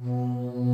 In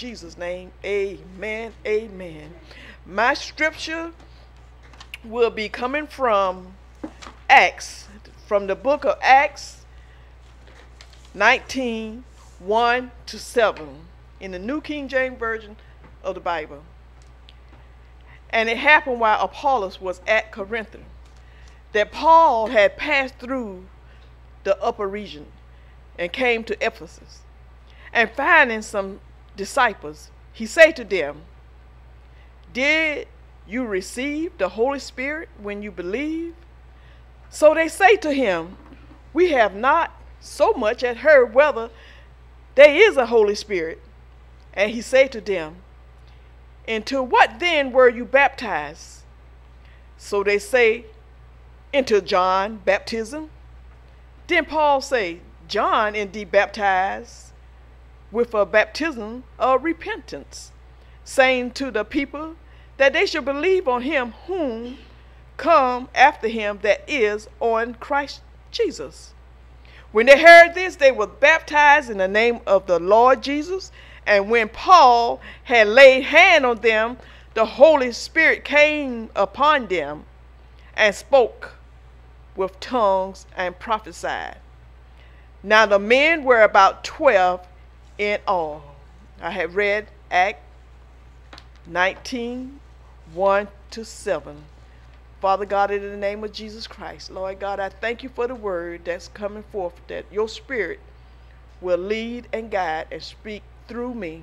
Jesus' name, amen, amen. My scripture will be coming from Acts, from the book of Acts 19 1 to 7, in the New King James Version of the Bible. And it happened while Apollos was at Corinth that Paul had passed through the upper region and came to Ephesus. And finding some disciples, he said to them, Did you receive the Holy Spirit when you believe? So they say to him, We have not so much as heard whether there is a Holy Spirit. And he said to them, Into what then were you baptized? So they say, Into John baptism. Then Paul say, John indeed baptized with a baptism of repentance, saying to the people that they should believe on him whom come after him that is on Christ Jesus. When they heard this, they were baptized in the name of the Lord Jesus. And when Paul had laid hand on them, the Holy Spirit came upon them and spoke with tongues and prophesied. Now the men were about twelve in all. I have read Act 19, 1 to 7. Father God, in the name of Jesus Christ, Lord God, I thank you for the word that's coming forth, that your spirit will lead and guide and speak through me.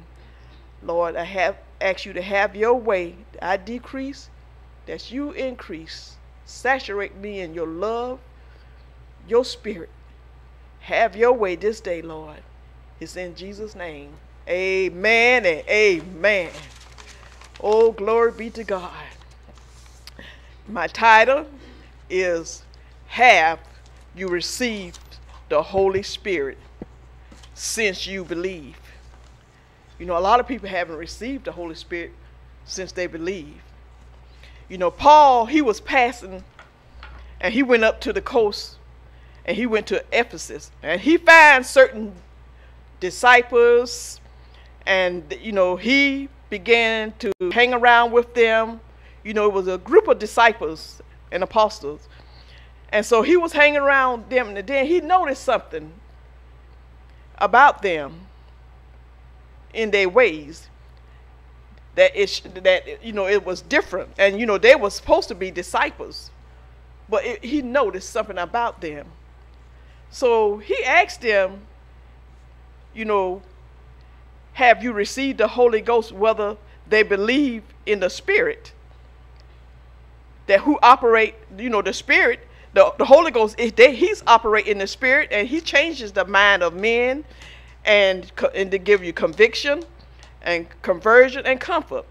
Lord, I have asked you to have your way. I decrease, that you increase. Saturate me in your love, your spirit. Have your way this day, Lord. It's in Jesus' name. Amen and amen. Oh, glory be to God. My title is Have You Received the Holy Spirit Since You Believe? You know, a lot of people haven't received the Holy Spirit since they believe. You know, Paul, he was passing and he went up to the coast and he went to Ephesus and he finds certain disciples and you know he began to hang around with them. You know it was a group of disciples and apostles. And so he was hanging around them and then he noticed something about them in their ways that it that you know it was different. And you know they were supposed to be disciples but it, he noticed something about them. So he asked them you know, have you received the Holy Ghost, whether they believe in the Spirit? That who operate, you know, the Spirit, the, the Holy Ghost, is they, he's operating the Spirit and he changes the mind of men and, and to give you conviction and conversion and comfort.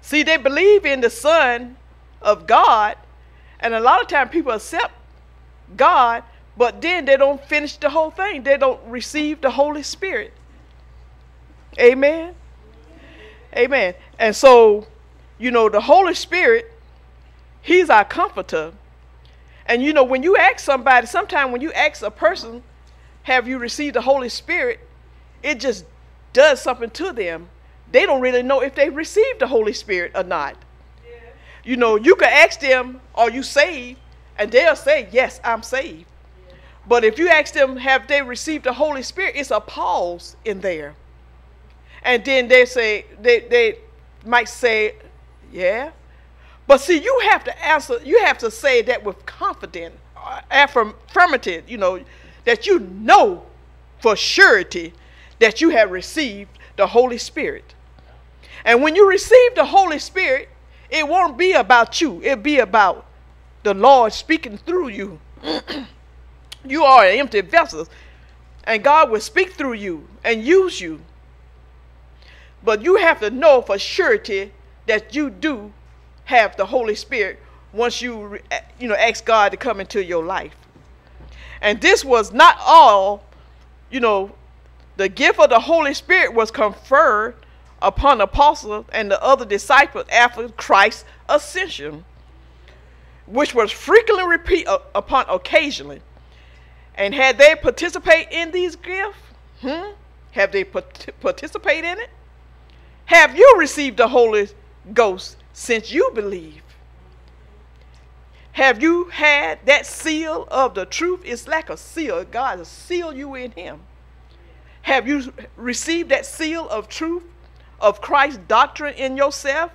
See, they believe in the Son of God, and a lot of times people accept God, but then they don't finish the whole thing. They don't receive the Holy Spirit. Amen. Amen. And so, you know, the Holy Spirit, He's our comforter. And you know, when you ask somebody, sometimes when you ask a person, have you received the Holy Spirit? It just does something to them. They don't really know if they received the Holy Spirit or not. Yeah. You know, you can ask them, Are you saved? And they'll say, Yes, I'm saved. But if you ask them, have they received the Holy Spirit, it's a pause in there. And then they say, they, they might say, yeah. But see, you have to answer, you have to say that with confidence, affirmative, you know, that you know for surety that you have received the Holy Spirit. And when you receive the Holy Spirit, it won't be about you, it'll be about the Lord speaking through you. You are an empty vessel, and God will speak through you and use you. But you have to know for surety that you do have the Holy Spirit once you you know ask God to come into your life. And this was not all, you know, the gift of the Holy Spirit was conferred upon the apostles and the other disciples after Christ's ascension, which was frequently repeated uh, upon occasionally. And had they participate in these gifts? Hmm? Have they participate in it? Have you received the Holy Ghost since you believe? Have you had that seal of the truth? It's like a seal. God sealed you in Him. Have you received that seal of truth of Christ's doctrine in yourself?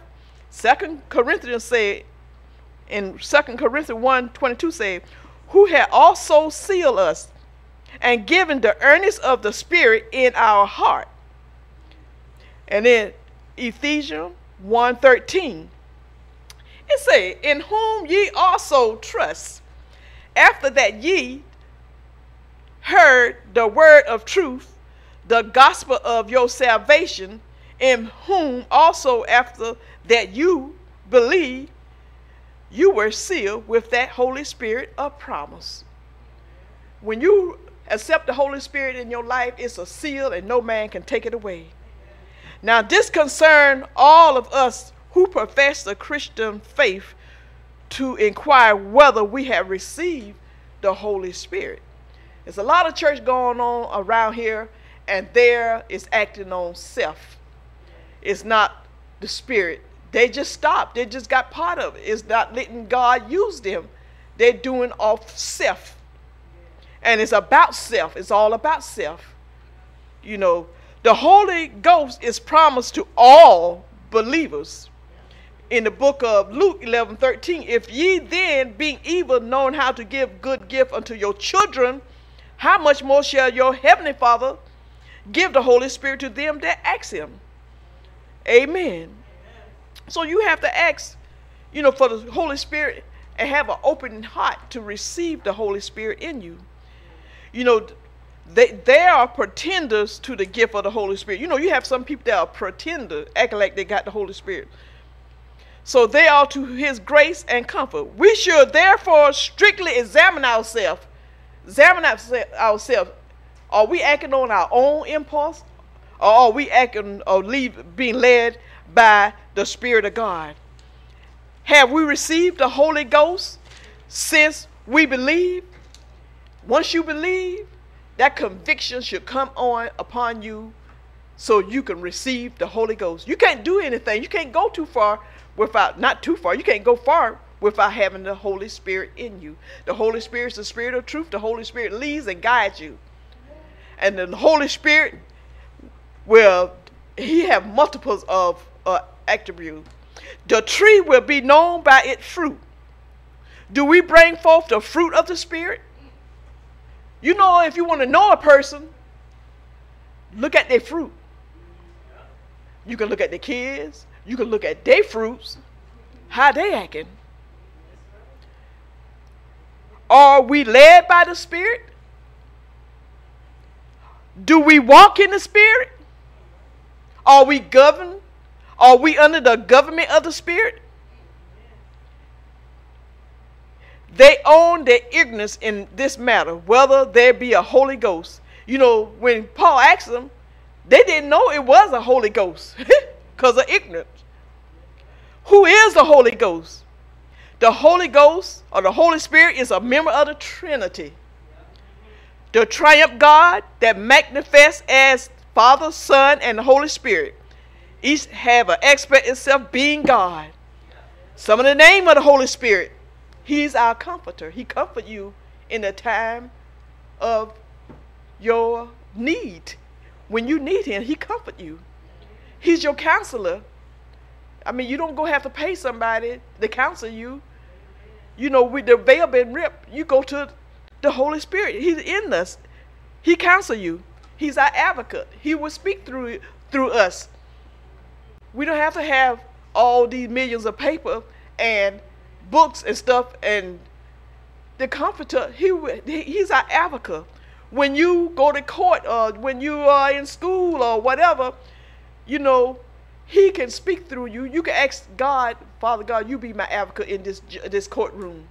Second Corinthians said, in Second Corinthians 1 22 say, who had also sealed us and given the earnest of the Spirit in our heart. And then Ephesians 1 13, it say, In whom ye also trust, after that ye heard the word of truth, the gospel of your salvation, in whom also after that you believe, you were sealed with that Holy Spirit of promise. When you accept the Holy Spirit in your life, it's a seal and no man can take it away. Now, this concern all of us who profess the Christian faith to inquire whether we have received the Holy Spirit. There's a lot of church going on around here, and there is acting on self. It's not the Spirit. They just stopped. They just got part of it. It's not letting God use them. They're doing off self. And it's about self. It's all about self. You know, the Holy Ghost is promised to all believers in the book of Luke 11 13, if ye then, being evil, known how to give good gift unto your children, how much more shall your heavenly Father give the Holy Spirit to them that ask him? Amen. So you have to ask, you know, for the Holy Spirit and have an open heart to receive the Holy Spirit in you. You know, they, they are pretenders to the gift of the Holy Spirit. You know, you have some people that are pretender, acting like they got the Holy Spirit. So they are to his grace and comfort. We should therefore strictly examine ourselves. Examine ourselves. Are we acting on our own impulse? Or are we acting or leave, being led by the Spirit of God? Have we received the Holy Ghost since we believe? Once you believe, that conviction should come on upon you so you can receive the Holy Ghost. You can't do anything. You can't go too far without, not too far, you can't go far without having the Holy Spirit in you. The Holy Spirit is the Spirit of truth. The Holy Spirit leads and guides you. And the Holy Spirit will, he have multiples of attributes. The tree will be known by its fruit. Do we bring forth the fruit of the Spirit? You know, if you want to know a person, look at their fruit. You can look at the kids, you can look at their fruits, how they acting. Are we led by the Spirit? Do we walk in the Spirit? Are we governed? Are we under the government of the Spirit? They own their ignorance in this matter, whether there be a Holy Ghost. You know, when Paul asked them, they didn't know it was a Holy Ghost because of ignorance. Who is the Holy Ghost? The Holy Ghost or the Holy Spirit is a member of the Trinity. The triumph God that manifests as Father, Son, and Holy Spirit. Each have an aspect itself being God. Some of the name of the Holy Spirit. He's our comforter. He comfort you in the time of your need. When you need him, he comfort you. He's your counselor. I mean, you don't go have to pay somebody to counsel you. You know, with the veil been ripped, you go to the Holy Spirit. He's in us. He counsel you. He's our advocate. He will speak through through us. We don't have to have all these millions of paper and books and stuff and the comforter he he's our advocate when you go to court or when you are in school or whatever you know He can speak through you. You can ask God, Father God, you be my advocate in this this courtroom.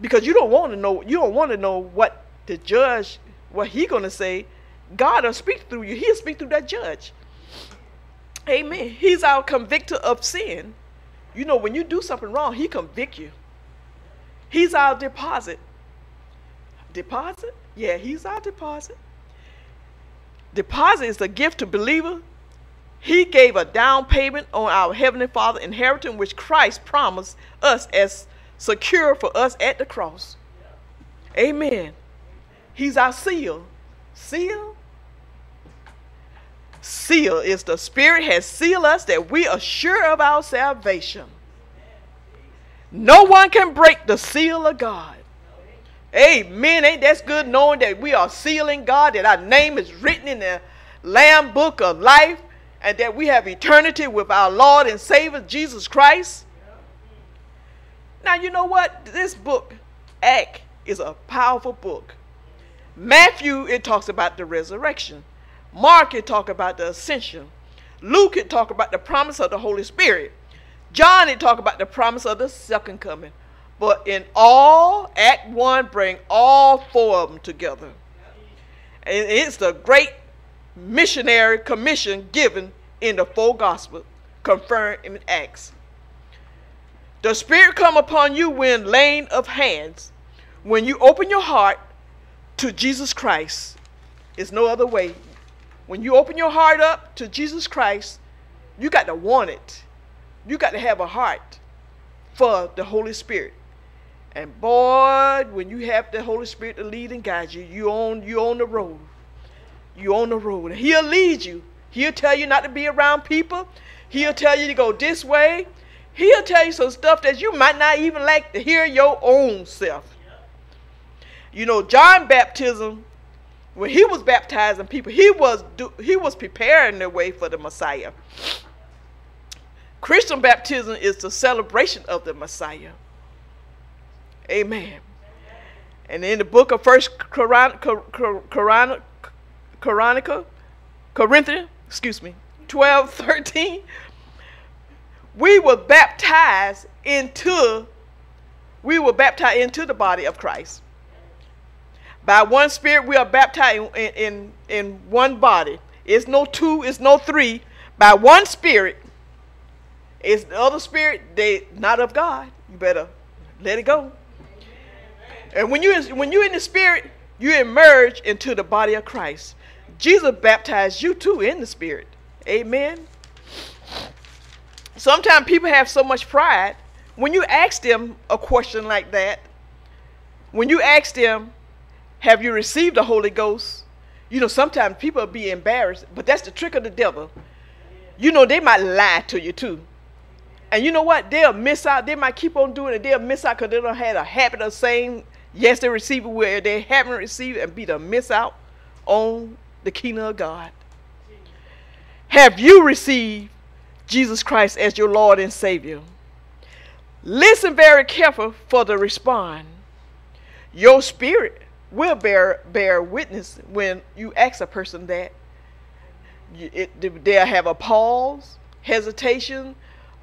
Because you don't want to know you don't want to know what the judge what he gonna say. God will speak through you. He'll speak through that judge. Amen. He's our convictor of sin. You know, when you do something wrong, he convict you. He's our deposit. Deposit? Yeah, he's our deposit. Deposit is a gift to believer. He gave a down payment on our Heavenly Father inheritance, which Christ promised us as secure for us at the cross. Amen. He's our seal. Seal? Seal is the Spirit has sealed us that we are sure of our salvation. No one can break the seal of God. Amen. Ain't that good knowing that we are sealing God, that our name is written in the Lamb book of life, and that we have eternity with our Lord and Savior Jesus Christ? Now, you know what? This book, Act, is a powerful book. Matthew, it talks about the resurrection. Mark, it talk about the ascension. Luke, it talk about the promise of the Holy Spirit. John, it talk about the promise of the second coming. But in all, Act 1 bring all four of them together. And it's the great missionary commission given in the full gospel, confirmed in Acts. The Spirit come upon you when laying of hands, when you open your heart to Jesus Christ. It's no other way. When you open your heart up to Jesus Christ, you got to want it. You got to have a heart for the Holy Spirit. And boy, when you have the Holy Spirit to lead and guide you, you on you on the road. You on the road. He'll lead you. He'll tell you not to be around people. He'll tell you to go this way. He'll tell you some stuff that you might not even like to hear your own self. You know, John baptism, when he was baptizing people, he was do, he was preparing the way for the Messiah. Christian baptism is the celebration of the Messiah. Amen. And in the book of First Coronica, Corinthians, excuse me, 12, 13, we were baptized into, we were baptized into the body of Christ. By one spirit, we are baptized in, in, in one body. It's no two, it's no three. By one spirit, it's the other spirit, they not of God. You better let it go. And when you when you're in the spirit, you emerge into the body of Christ. Jesus baptized you too in the spirit. Amen. Sometimes people have so much pride. When you ask them a question like that, when you ask them, have you received the Holy Ghost? You know, sometimes people be embarrassed, but that's the trick of the devil. You know, they might lie to you too. And you know what? They'll miss out. They might keep on doing it. They'll miss out because they don't have a habit of saying yes, they receive it where they haven't received and be to miss out on the kingdom of God. Have you received Jesus Christ as your Lord and Savior? Listen very careful for the response. Your spirit will bear bear witness when you ask a person that. It, they'll have a pause, hesitation,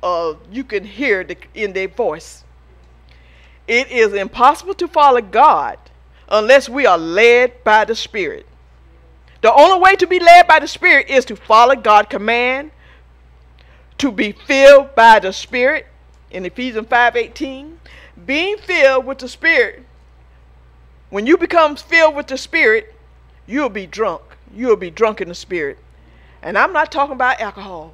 uh, you can hear the, in their voice. It is impossible to follow God unless we are led by the Spirit. The only way to be led by the Spirit is to follow God's command, to be filled by the Spirit in Ephesians 5:18. Being filled with the Spirit, when you become filled with the Spirit, you'll be drunk. You'll be drunk in the Spirit. And I'm not talking about alcohol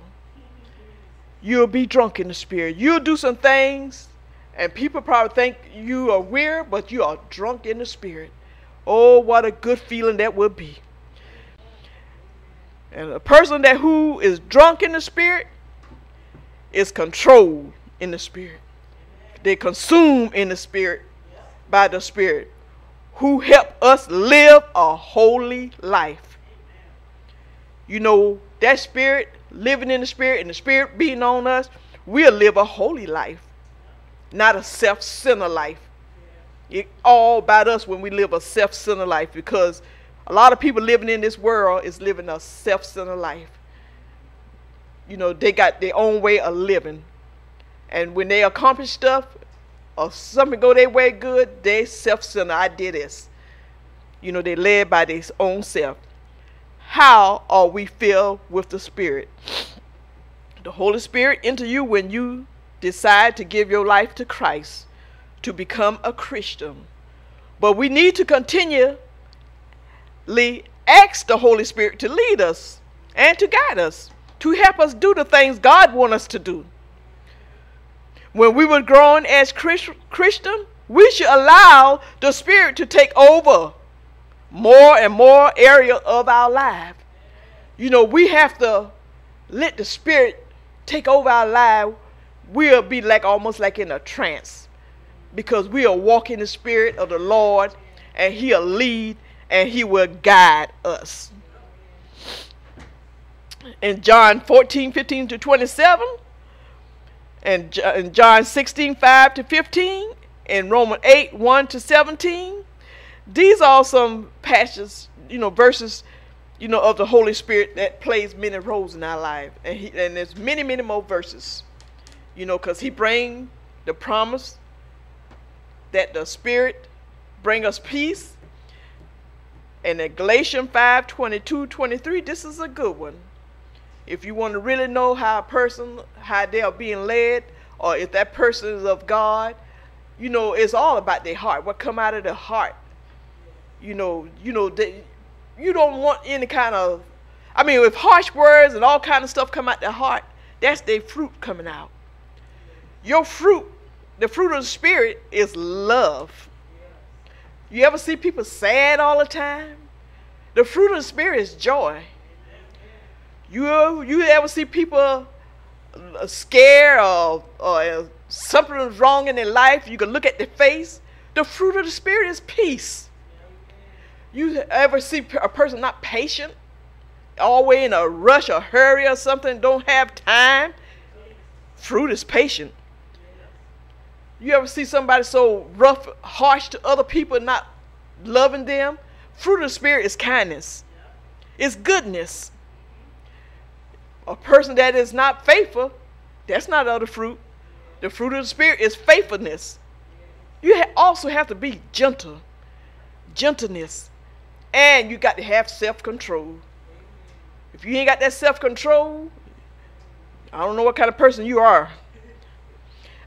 you'll be drunk in the spirit. You'll do some things, and people probably think you are weird, but you are drunk in the spirit. Oh, what a good feeling that would be. And a person that who is drunk in the spirit is controlled in the spirit. They consume in the spirit by the spirit who help us live a holy life. You know, that spirit living in the Spirit and the Spirit being on us, we'll live a holy life, not a self centered life. It all about us when we live a self centered life because a lot of people living in this world is living a self centered life. you know, they got their own way of living. And when they accomplish stuff or something go their way good, they self-centered. I did this. You know, they led by their own self. How are we filled with the Spirit? The Holy Spirit enter you when you decide to give your life to Christ, to become a Christian. But we need to continually ask the Holy Spirit to lead us and to guide us, to help us do the things God wants us to do. When we were growing as Christian, we should allow the Spirit to take over more and more area of our life. You know, we have to let the Spirit take over our life. We'll be like almost like in a trance because we are walking the Spirit of the Lord and He'll lead and He will guide us. In John 14, 15 to 27, and in John 16, 5 to 15, in Romans 8, 1 to 17. These are some passages, you know, verses, you know, of the Holy Spirit that plays many roles in our life. And, he, and there's many, many more verses, you know, because he bring the promise that the Spirit bring us peace. And in Galatians 5, 22, 23, this is a good one. If you want to really know how a person, how they are being led, or if that person is of God, you know, it's all about their heart. What come out of their heart. You know, you know, they, you don't want any kind of, I mean, if harsh words and all kind of stuff come out their heart, that's their fruit coming out. Your fruit, the fruit of the spirit, is love. You ever see people sad all the time? The fruit of the spirit is joy. You you ever see people uh, scared or, or something wrong in their life? You can look at their face. The fruit of the spirit is peace. You ever see a person not patient, always in a rush or hurry or something, don't have time? Fruit is patient. You ever see somebody so rough, harsh to other people, not loving them? Fruit of the Spirit is kindness, it's goodness, a person that is not faithful, that's not of the fruit. The fruit of the Spirit is faithfulness. You ha- also have to be gentle, gentleness, and you got to have self control. If you ain't got that self control, I don't know what kind of person you are.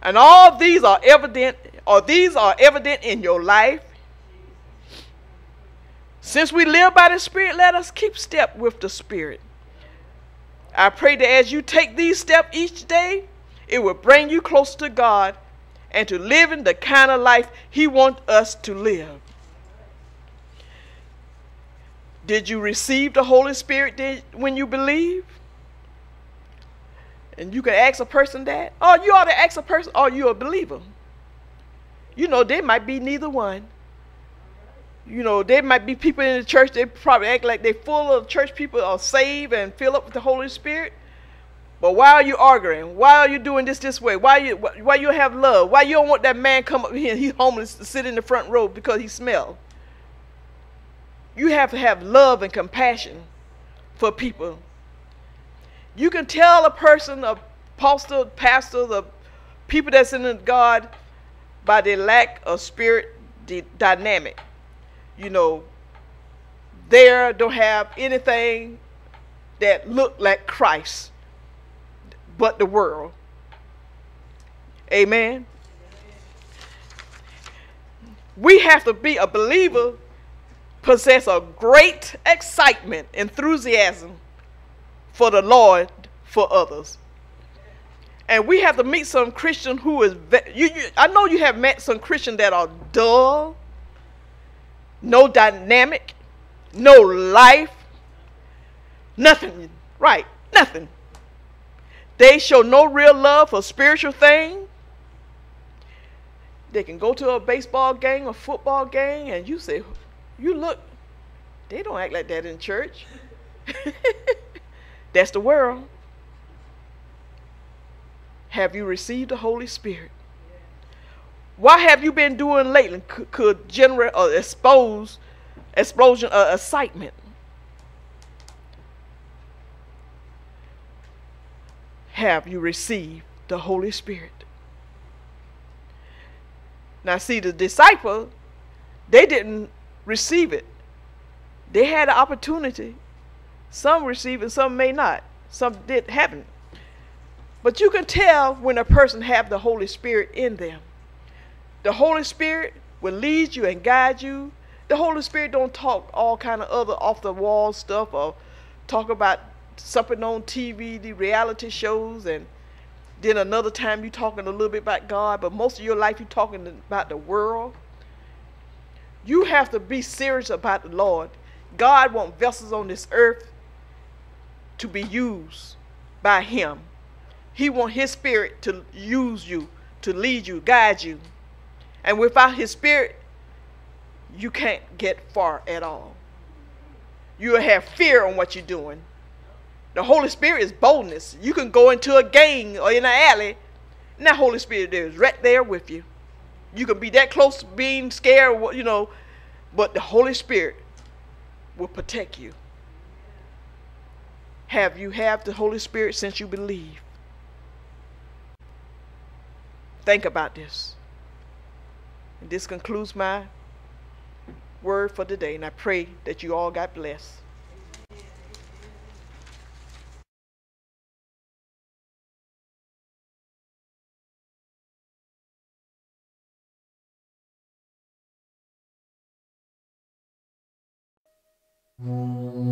And all these are evident, or these are evident in your life. Since we live by the Spirit, let us keep step with the Spirit. I pray that as you take these steps each day, it will bring you closer to God and to living the kind of life He wants us to live. Did you receive the Holy Spirit when you believe? And you can ask a person that. Oh, you ought to ask a person, are you a believer? You know, they might be neither one you know, there might be people in the church, they probably act like they're full of church people are saved and filled up with the Holy Spirit. But why are you arguing? Why are you doing this this way? Why you why you have love? Why you don't want that man come up here he's homeless to sit in the front row because he smell? You have to have love and compassion for people. You can tell a person, a pastor, pastor, the people that's in God by their lack of spirit dynamic you know, there don't have anything that look like Christ but the world. Amen. We have to be a believer, possess a great excitement, enthusiasm for the Lord, for others. And we have to meet some Christian who is, you, you, I know you have met some Christian that are dull, no dynamic, no life, nothing. Right, nothing. They show no real love for spiritual things. They can go to a baseball game, a football game, and you say, you look, they don't act like that in church. That's the world. Have you received the Holy Spirit? What have you been doing lately could, could generate or expose explosion of excitement? have you received the Holy Spirit? Now, see, the disciple, they didn't receive it. They had an opportunity. Some receive it, some may not. Some did haven't. But you can tell when a person have the Holy Spirit in them. The Holy Spirit will lead you and guide you. The Holy Spirit don't talk all kind of other off the wall stuff or talk about something on TV, the reality shows, and then another time you talking a little bit about God, but most of your life you talking about the world. You have to be serious about the Lord. God wants vessels on this earth to be used by Him. He wants His Spirit to use you, to lead you, guide you. And without His Spirit, you can't get far at all. You'll have fear on what you're doing. The Holy Spirit is boldness. You can go into a gang or in an alley, and that Holy Spirit is right there with you. You can be that close to being scared, you know, but the Holy Spirit will protect you. Have you have the Holy Spirit since you believe? Think about this. And this concludes my word for today, and I pray that you all got blessed. Mm-hmm.